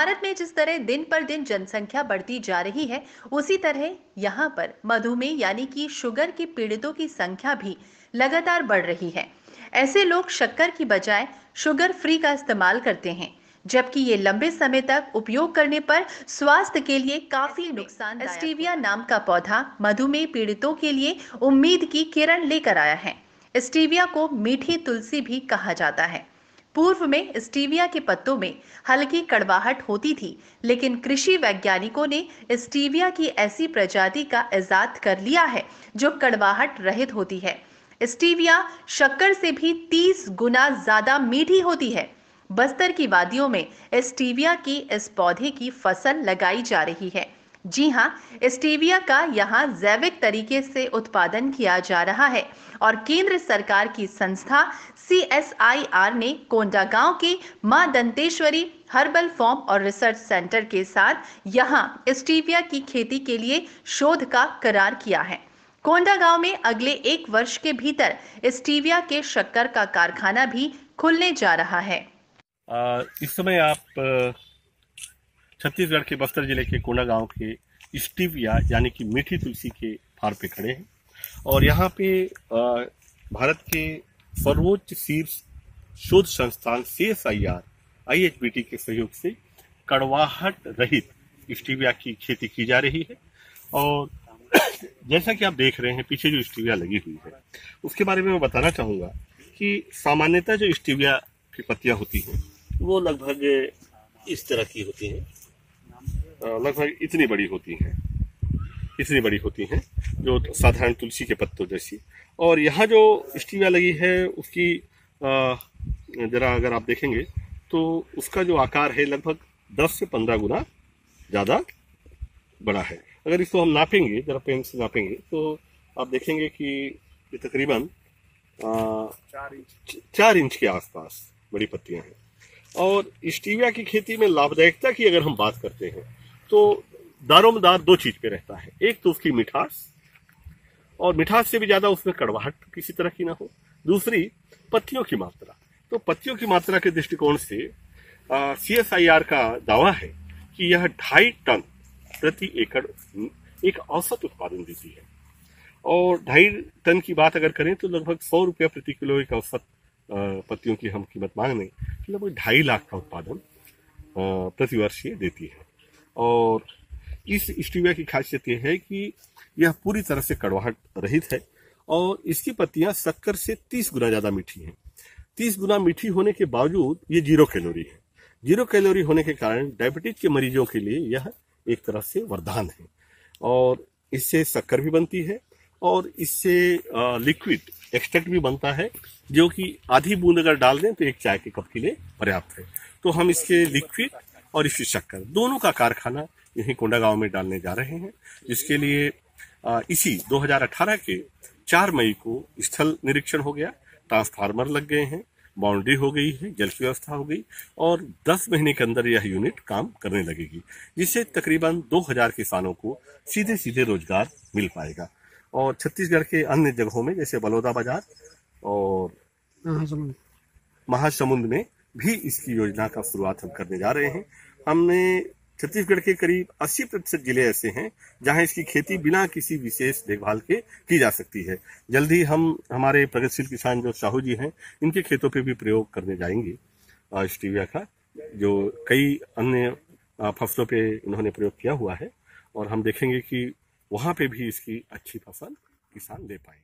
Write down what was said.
भारत में जिस तरह दिन पर दिन जनसंख्या बढ़ती जा रही है उसी तरह यहाँ पर मधुमेह यानी कि शुगर के पीड़ितों की संख्या भी लगातार बढ़ रही है। ऐसे लोग शक्कर की बजाय शुगर फ्री का इस्तेमाल करते हैं जबकि ये लंबे समय तक उपयोग करने पर स्वास्थ्य के लिए काफ़ी नुकसान स्टीविया नाम का पौधा मधुमेह पीड़ितों के लिए उम्मीद की किरण लेकर आया है। स्टीविया को मीठी तुलसी भी कहा जाता है। पूर्व में स्टीविया के पत्तों में हल्की कड़वाहट होती थी, लेकिन कृषि वैज्ञानिकों ने स्टीविया की ऐसी प्रजाति का इजाद कर लिया है जो कड़वाहट रहित होती है। स्टीविया शक्कर से भी 30 गुना ज़्यादा मीठी होती है। बस्तर की वादियों में स्टीविया की इस पौधे की फ़सल लगाई जा रही है। जी हाँ स्टीविया का यहाँ जैविक तरीके से उत्पादन किया जा रहा है और केंद्र सरकार की संस्था सीएसआईआर ने कोंडा गाँव के माँ दंतेश्वरी हर्बल फॉर्म और रिसर्च सेंटर के साथ यहाँ स्टीविया की खेती के लिए शोध का करार किया है। कोंडा गाँव में अगले एक वर्ष के भीतर स्टीविया के शक्कर का कारखाना भी खुलने जा रहा है। आ, इस समय आप छत्तीसगढ़ के बस्तर ज़िले के कोंडा गाँव के स्टीविया यानी कि मीठी तुलसी के फार पे खड़े हैं। और यहाँ पे भारत के सर्वोच्च शीर्ष शोध संस्थान C S I R I H B T के सहयोग से कड़वाहट रहित स्टीविया की खेती की जा रही है। और जैसा कि आप देख रहे हैं, पीछे जो स्टीविया लगी हुई है, उसके बारे में मैं बताना चाहूँगा कि सामान्यतः जो स्टीविया की पत्तियाँ होती हैं, वो लगभग इस तरह की होती हैं। लगभग इतनी बड़ी होती हैं। इतनी बड़ी होती हैं जो साधारण तुलसी के पत्तों जैसी। और यहाँ जो स्टीविया लगी है उसकी ज़रा अगर आप देखेंगे तो उसका जो आकार है लगभग 10 से 15 गुना ज़्यादा बड़ा है। अगर इसको हम नापेंगे ज़रा पेन से नापेंगे तो आप देखेंगे कि ये तकरीबन चार इंच। चार इंच के आसपास बड़ी पत्तियाँ हैं। और स्टीविया की खेती में लाभदायकता की अगर हम बात करते हैं तो दारोमदार दो चीज़ पे रहता है। एक तो उसकी मिठास, और मिठास से भी ज़्यादा उसमें कड़वाहट किसी तरह की ना हो। दूसरी, पत्तियों की मात्रा। तो पत्तियों की मात्रा के दृष्टिकोण से सी एस आई आर का दावा है कि यह ढाई टन प्रति एकड़ एक औसत उत्पादन देती है। और ढाई टन की बात अगर करें तो लगभग सौ रुपया प्रति किलो एक औसत पत्तियों की हम कीमत मांग लें लगभग ढाई लाख का उत्पादन प्रतिवर्ष ये देती है। और इस स्टीविया की खासियत यह है कि यह पूरी तरह से कड़वाहट रहित है और इसकी पत्तियाँ शक्कर से तीस गुना ज़्यादा मीठी हैं। तीस गुना मीठी होने के बावजूद ये ज़ीरो कैलोरी है। ज़ीरो कैलोरी होने के कारण डायबिटीज़ के मरीजों के लिए यह एक तरह से वरदान है और इससे शक्कर भी बनती है और इससे लिक्विड एक्सट्रैक्ट भी बनता है, जो कि आधी बूंद अगर डाल दें तो एक चाय के कप के लिए पर्याप्त है। तो हम इसके लिक्विड और इसकी शक्कर दोनों का कारखाना यही कोंडा गाँव में डालने जा रहे हैं जिसके लिए इसी 2018 के 4 मई को स्थल निरीक्षण हो गया। ट्रांसफार्मर लग गए हैं बाउंड्री हो गई है जल की व्यवस्था हो गई और 10 महीने के अंदर यह यूनिट काम करने लगेगी जिससे तकरीबन 2000 किसानों को सीधे सीधे रोज़गार मिल पाएगा। और छत्तीसगढ़ के अन्य जगहों में जैसे बलौदा बाज़ार और महासमुंद में भी इसकी योजना का शुरुआत हम करने जा रहे हैं। हमने छत्तीसगढ़ के करीब 80 प्रतिशत ज़िले ऐसे हैं जहाँ इसकी खेती बिना किसी विशेष देखभाल के की जा सकती है। जल्दी हम, हमारे प्रगतिशील किसान जो साहू जी हैं, इनके खेतों पे भी प्रयोग करने जाएँगे। स्टीविया का, जो कई अन्य फ़सलों पे इन्होंने प्रयोग किया हुआ है और हम देखेंगे कि वहाँ पे भी इसकी अच्छी फ़सल किसान दे पाए